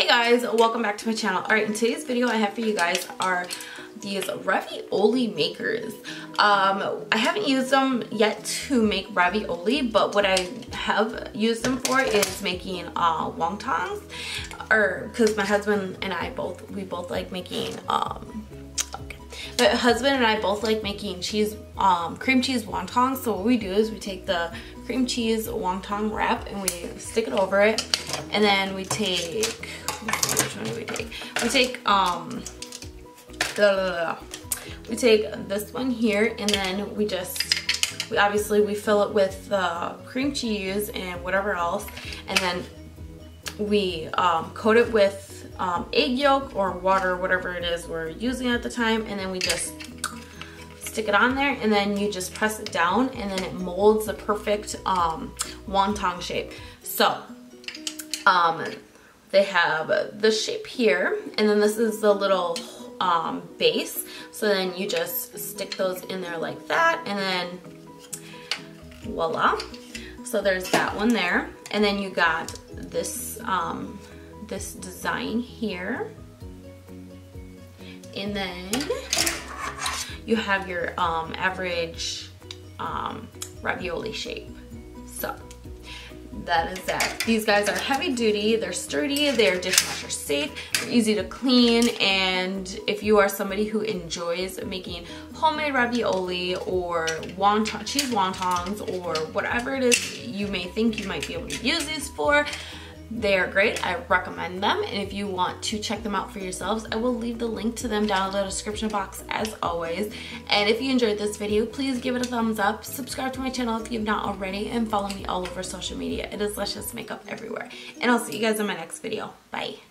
Hey guys, welcome back to my channel. Alright, in today's video I have for you guys are these ravioli makers. Um, I haven't used them yet to make ravioli, but what I have used them for is making uh, wontons, or because my husband and I both, we both like making um, but husband and I both like making cheese, um, cream cheese wontons. So what we do is we take the cream cheese wonton wrap and we stick it over it. And then we take, which one do we take? We take, um, blah, blah, blah. we take this one here and then we just, we obviously we fill it with uh, cream cheese and whatever else. And then we um, coat it with um, egg yolk or water, whatever it is we're using at the time, and then we just stick it on there and then you just press it down and then it molds the perfect um, wonton shape. So, um, they have the shape here and then this is the little um, base. So then you just stick those in there like that and then voila. So there's that one there. And then you got this um, this design here. And then you have your um, average um, ravioli shape. So that is that. These guys are heavy duty, they're sturdy, they're dishwasher safe, they're easy to clean, and if you are somebody who enjoys making homemade ravioli or wonton, cheese wontons or whatever it is you may think you might be able to use these for, they are great. I recommend them. And if you want to check them out for yourselves, I will leave the link to them down in the description box as always. And if you enjoyed this video, please give it a thumbs up. Subscribe to my channel if you've not already. And follow me all over social media. It is LetsJessMakeup everywhere. And I'll see you guys in my next video. Bye.